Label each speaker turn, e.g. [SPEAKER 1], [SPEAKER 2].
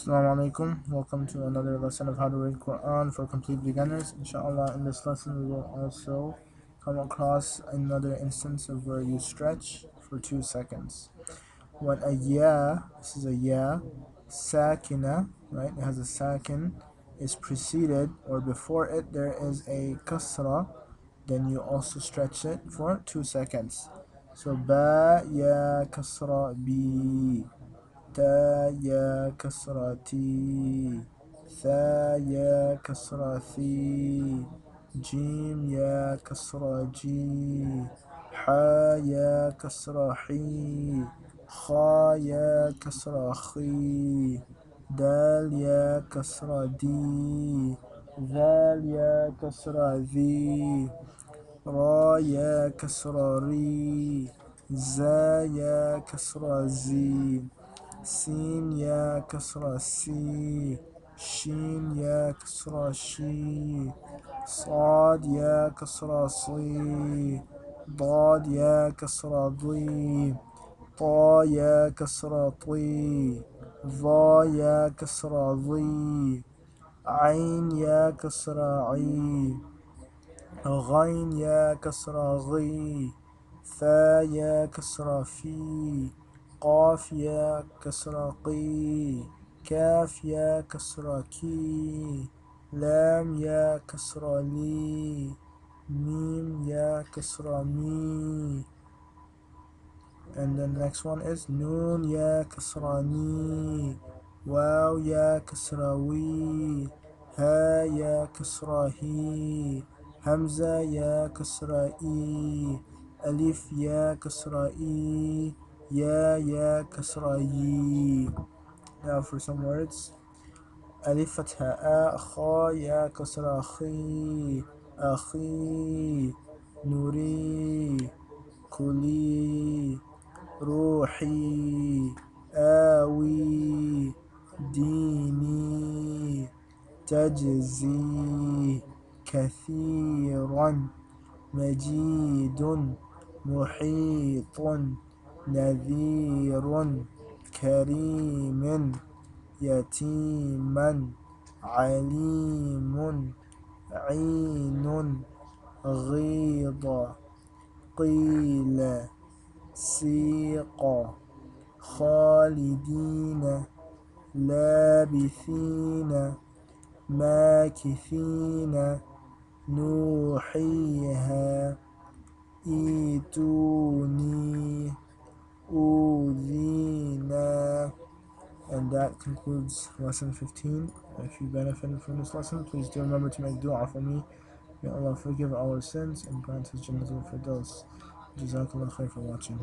[SPEAKER 1] Assalamu alaikum. Welcome to another lesson of how to read Quran for complete beginners. Inshallah, in this lesson we will also come across another instance of where you stretch for two seconds. When a ya, this is a ya, sakina, right? It has a sakin, is preceded or before it there is a kasra, then you also stretch it for two seconds. So ba ya kasra bi. تا يا كسرة تي ثا يا كسرة ثي جيم يا كسرة جي حا يا كسرة حي خا يا كسرة خي دال يا كسرة دي ذال يا كسرة ذي را يا كسرة ري زا يا كسرة زي. سين يا كسرة سي شين يا كسرة شي صاد يا كسرة صي ضاد يا كسرة ضي طا يا كسرة طي ظا يا كسرة ضي عين يا كسرة عي غين يا كسرة غي فا يا كسرة في قاف يا كسرة قي كاف يا كسرة كي لام يا كسرة لي ميم يا كسرة مي and the next one is نون يا كسرة ني واو يا كسرة وي ها يا كسرة هي همزة يا كسرة إي ألف يا كسرة إي يا يا كسرة يي Now for some words. ألف فتحة أ خا يا كسرة خي أخي نوري كلي روحي آوي ديني تجزي كثيرا مجيد محيط نذير كريم يتيما عليم عين غيض قيل سيق خالدين لابثين ماكثين نوحيها إيتوني أوذينا And that concludes lesson 15. If you benefited from this lesson, please do remember to make dua for me. May Allah forgive our sins and grant His Jannah al Firdaus. Jazakallah khair for watching.